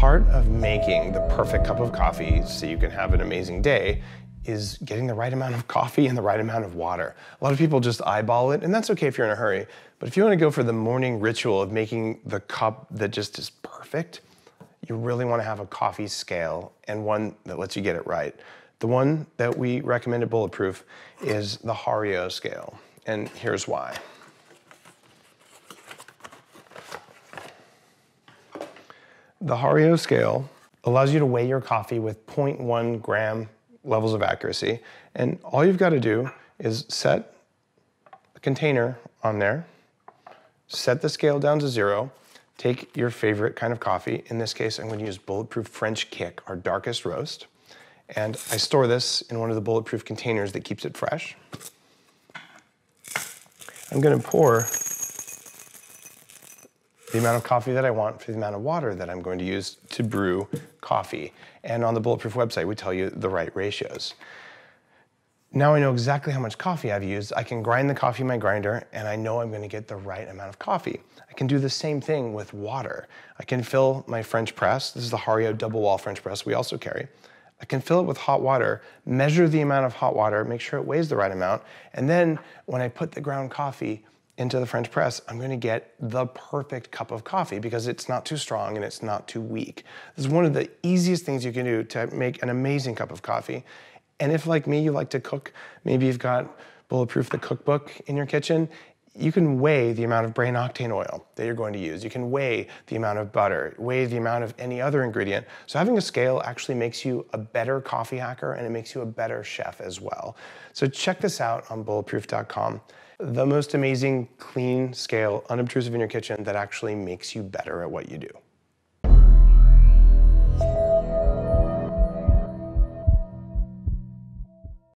Part of making the perfect cup of coffee so you can have an amazing day is getting the right amount of coffee and the right amount of water. A lot of people just eyeball it, and that's okay if you're in a hurry. But if you want to go for the morning ritual of making the cup that just is perfect, you really want to have a coffee scale and one that lets you get it right. The one that we recommend at Bulletproof is the Hario scale, and here's why. The Hario scale allows you to weigh your coffee with 0.1 gram levels of accuracy. And all you've got to do is set a container on there, set the scale down to zero, take your favorite kind of coffee. In this case, I'm going to use Bulletproof French Kick, our darkest roast. And I store this in one of the bulletproof containers that keeps it fresh. I'm going to pour the amount of coffee that I want for the amount of water that I'm going to use to brew coffee. And on the Bulletproof website, we tell you the right ratios. Now I know exactly how much coffee I've used. I can grind the coffee in my grinder and I know I'm gonna get the right amount of coffee. I can do the same thing with water. I can fill my French press. This is the Hario double wall French press we also carry. I can fill it with hot water, measure the amount of hot water, make sure it weighs the right amount, and then when I put the ground coffee into the French press, I'm gonna get the perfect cup of coffee because it's not too strong and it's not too weak. This is one of the easiest things you can do to make an amazing cup of coffee. And if like me, you like to cook, maybe you've got Bulletproof the cookbook in your kitchen, you can weigh the amount of brain octane oil that you're going to use. You can weigh the amount of butter, weigh the amount of any other ingredient. So having a scale actually makes you a better coffee hacker and it makes you a better chef as well. So check this out on bulletproof.com. The most amazing, clean scale, unobtrusive in your kitchen that actually makes you better at what you do.